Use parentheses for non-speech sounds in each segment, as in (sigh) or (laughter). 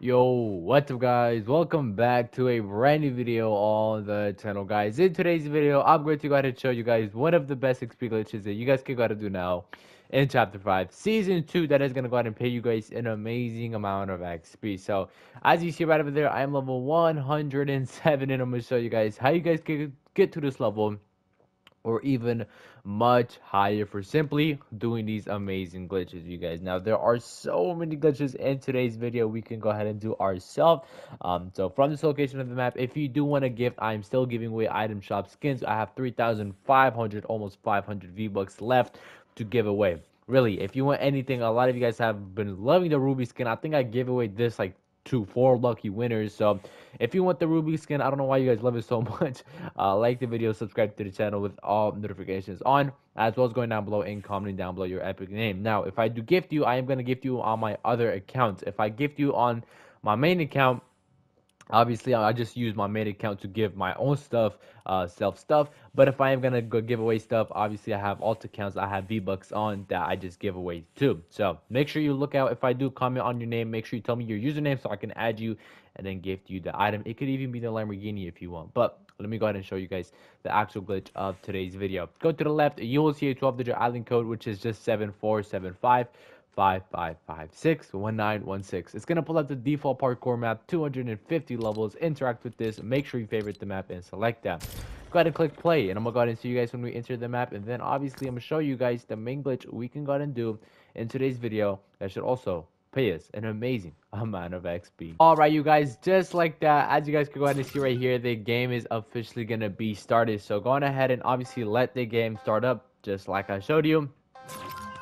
Yo, what's up guys? Welcome back to a brand new video on the channel guys. In today's video, I'm going to go ahead and show you guys one of the best XP glitches that you guys can go ahead and do now in chapter 5 season 2 that is going to go ahead and pay you guys an amazing amount of xp so as you see right over there i am level 107 and i'm going to show you guys how you guys can get to this level or even much higher for simply doing these amazing glitches you guys. Now there are so many glitches in today's video we can go ahead and do ourselves. Um so from this location of the map if you do want a gift i'm still giving away item shop skins. I have 3500 almost 500 v bucks left to give away. Really if you want anything a lot of you guys have been loving the ruby skin. I think i gave away this like to four lucky winners. So if you want the Ruby skin, I don't know why you guys love it so (laughs) much. Uh, like the video, subscribe to the channel with all notifications on, as well as going down below and commenting down below your epic name. Now, if I do gift you, I am going to gift you on my other accounts. If I gift you on my main account, obviously i just use my main account to give my own stuff uh self stuff. But if i am gonna go give away stuff obviously i have alt accounts. I have v bucks on that i just give away too. So make sure you look out. If i do comment on your name make sure you tell me your username so i can add you and then gift you the item. It could even be the lamborghini if you want. But let me go ahead and show you guys the actual glitch of today's video. Go to the left. You will see a 12 digit island code which is just 7475 55561916. It's going to pull up the default parkour map, 250 levels. Interact with this. Make sure you favorite the map and select that. Go ahead and click play, and I'm going to go ahead and see you guys when we enter the map. And then, obviously, I'm going to show you guys the main glitch we can go ahead and do in today's video that should also pay us an amazing (laughs) amount of XP. Alright, you guys, just like that, as you guys can go ahead and see right here, the game is officially going to be started. So, go on ahead and obviously let the game start up just like I showed you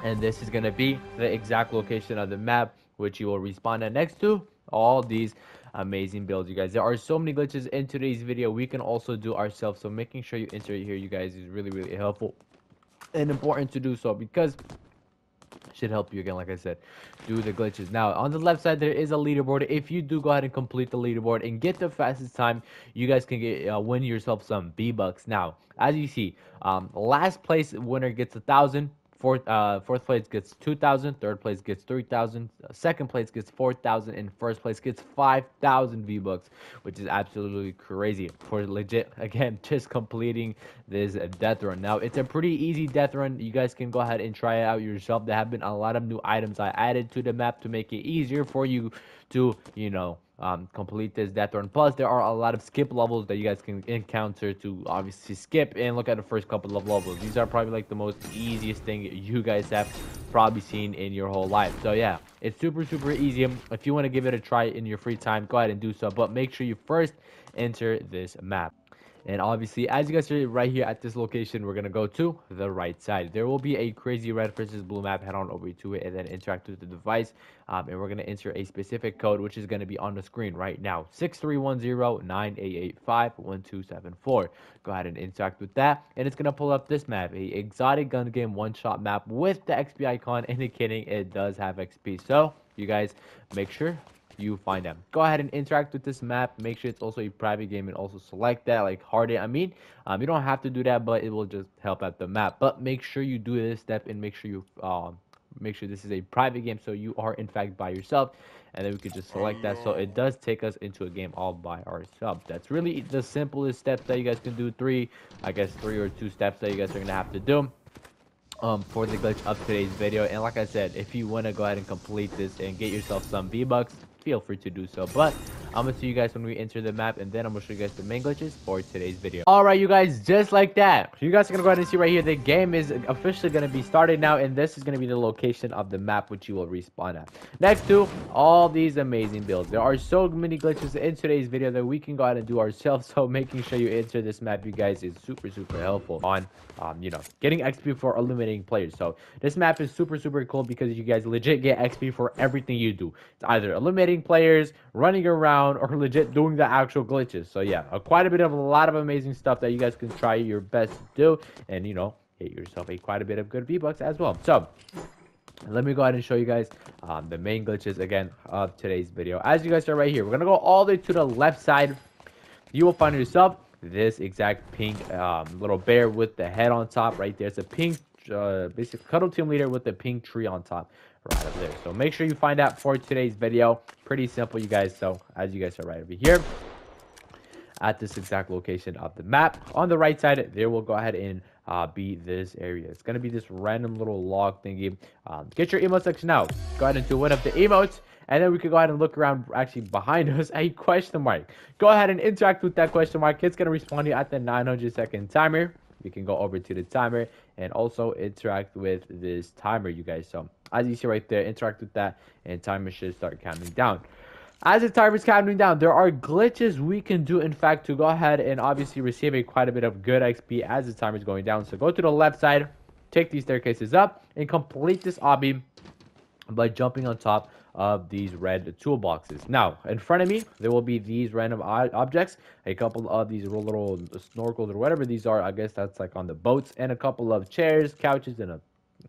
and this is going to be the exact location of the map which you will respawn at next to all these amazing builds you guys. There are so many glitches in today's video. We can also do ourselves so making sure you enter it here you guys is really really helpful and important to do so because should help you again like i said do the glitches. Now on the left side there is a leaderboard. If you do go ahead and complete the leaderboard and get the fastest time you guys can get uh, win yourself some v bucks now as you see um last place winner gets a thousand Fourth, uh, fourth place gets 2,000. Third place gets 3,000. Second place gets 4,000. And first place gets 5,000 V-Bucks, which is absolutely crazy for legit, (laughs) again, just completing this death run. Now, it's a pretty easy death run. You guys can go ahead and try it out yourself. There have been a lot of new items I added to the map to make it easier for you to, you know, um, complete this death run. Plus, there are a lot of skip levels that you guys can encounter to obviously skip and look at the first couple of levels. These are probably like the most easiest thing you guys have probably seen in your whole life. So yeah, it's super, super easy. If you want to give it a try in your free time, go ahead and do so. But make sure you first enter this map. And obviously, as you guys see right here at this location, we're going to go to the right side. There will be a crazy red versus blue map. Head on over to it and then interact with the device. Um, and we're going to enter a specific code, which is going to be on the screen right now. 6310-9885-1274. Go ahead and interact with that. And it's going to pull up this map, a exotic gun game one-shot map with the XP icon (laughs) indicating it does have XP. So, you guys, make sure you find them. Go ahead and interact with this map. Make sure it's also a private game and also select that like hard I mean, um, you don't have to do that, but it will just help out the map. But make sure you do this step and make sure you um, make sure this is a private game so you are in fact by yourself and then we could just select that so it does take us into a game all by ourselves that's really the simplest steps that you guys can do three i guess three or two steps that you guys are gonna have to do um for the glitch of today's video and like i said if you want to go ahead and complete this and get yourself some v bucks feel free to do so. But I'm gonna see you guys when we enter the map, and then I'm gonna show you guys the main glitches for today's video. All right, you guys, just like that, you guys are gonna go ahead and see right here. The game is officially gonna be started now, and this is gonna be the location of the map which you will respawn at. Next to all these amazing builds, there are so many glitches in today's video that we can go ahead and do ourselves. (laughs) So making sure you enter this map, you guys, is super super helpful on, um, you know, getting XP for eliminating players. So this map is super super cool because you guys legit get XP for everything you do. It's either eliminating players, running around, or legit doing the actual glitches. So yeah, uh, quite a bit of a lot of amazing stuff that you guys can try your best to do, and you know, get yourself a quite a bit of good V bucks as well. So let me go ahead and show you guys um, the main glitches again of today's video. As you guys are right here, we're gonna go all the way to the left side. You will find yourself this exact pink um, little bear with the head on top right there. It's a pink, uh, basic cuddle team leader with the pink tree on top right over there. So make sure you find that for today's video. Pretty simple, you guys. So as you guys are right over here at this exact location of the map. On the right side, there we'll go ahead and uh, be this area. It's going to be this random little log thingy. Um, get your emote section out. Go ahead and do one of the emotes. And then we can go ahead and look around actually behind (laughs) us a question mark. Go ahead and interact with that question mark. It's going to respond to you at the 900 second timer. You can go over to the timer and also interact with this timer, you guys. So as you see right there, interact with that and timer should start counting down. As the timer is counting down, there are glitches we can do, in fact, to go ahead and obviously receive a quite a bit of good XP as the timer is going down. So go to the left side, take these staircases up, and complete this obby by jumping on top of these red toolboxes. Now, in front of me, there will be these random objects, a couple of these little snorkels or whatever these are. I guess that's like on the boats, and a couple of chairs, couches, and a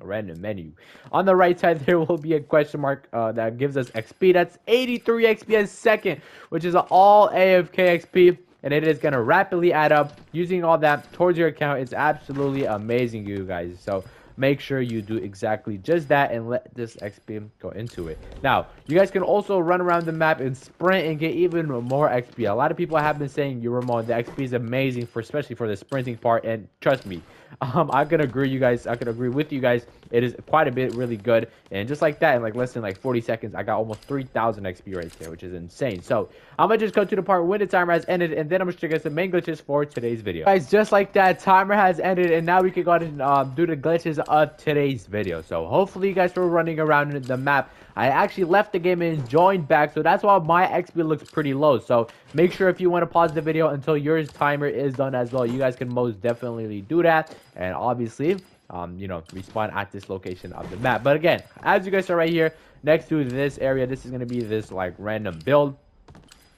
random menu. On the right side, (laughs) there will be a question mark uh, that gives us XP. That's 83 XP a second, which is all AFK XP. And it is going to rapidly add up. Using all that towards your account It's absolutely amazing, you guys. So make sure you do exactly just that and let this XP go into it. Now, you guys can also run around the map and sprint and get even more XP. A lot of people have been saying, you Rimon, the XP is amazing, for especially for the sprinting part. And trust me, (laughs) um, I can agree, you guys. I can agree with you guys. It is quite a bit really good. And just like that, in like less than like 40 seconds, I got almost 3,000 XP right there, which is insane. So I'm gonna just go to the part when the timer has ended, and then I'm gonna show you guys the main glitches for today's video. Guys, just like that, timer has ended, and now we can go ahead and um, do the glitches of today's video. So hopefully you guys were running around in the map. I actually left the game and joined back, so that's why my XP looks pretty low. So make sure if you want to pause the video until your timer is done as well, you guys can most definitely do that. And obviously, um, you know, respawn at this location of the map. But again, as you guys are right here, next to this area, this is going to be this like random build.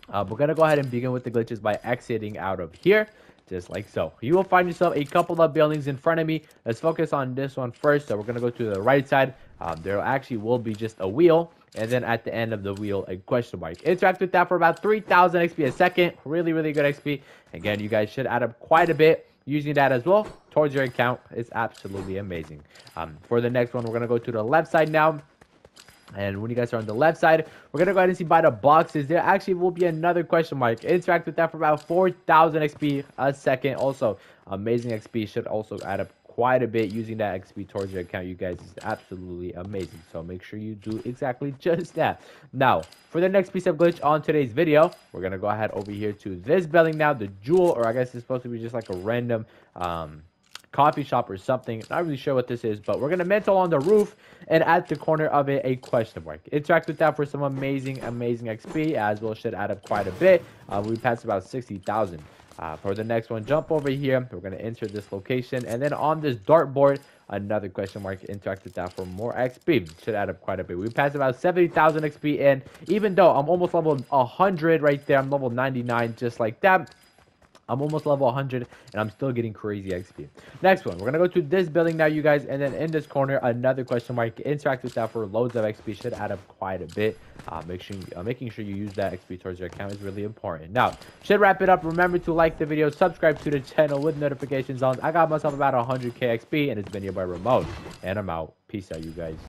Uh, we're going to go ahead and begin with the glitches by exiting out of here just like so. You will find yourself a couple of buildings in front of me. Let's focus on this one first. So we're going to go to the right side. Um, there actually will be just a wheel. And then at the end of the wheel, a question mark. Interact with that for about 3,000 XP a second. Really, really good XP. Again, you guys should add up quite a bit using that as well towards your account. It's absolutely amazing. Um, for the next one, we're going to go to the left side now. And when you guys are on the left side, we're going to go ahead and see by the boxes. There actually will be another question mark. Interact with that for about 4,000 XP a second. Also, amazing XP should also add up quite a bit using that XP towards your account. You guys is absolutely amazing. So make sure you do exactly (laughs) just that. Now, for the next piece of glitch on today's video, we're going to go ahead over here to this building now. The jewel, or I guess it's supposed to be just like a random... Um, coffee shop or something. Not really sure what this is, but we're going to mental on the roof and at the corner of it a question mark. Interact with that for some amazing, amazing XP as well should add up quite a bit. Uh, we passed about 60,000. Uh, for the next one, jump over here. We're going to enter this location. And then on this dartboard, another question mark. Interact with that for more XP. Should add up quite a bit. We passed about 70,000 XP in. Even though I'm almost level 100 right there. I'm level 99 just like that. I'm almost level 100 and I'm still getting crazy XP. Next one, we're gonna go to this building now, you guys, and then in this corner, another question mark. Interact with that for loads of XP should add up quite a bit. Uh, make sure, uh, making sure you use that XP towards your account is really important. Now, should wrap it up. Remember to like the video, subscribe to the channel with notifications on. I got myself about 100k XP, and it's been here by Rimon, and I'm out. Peace out, you guys.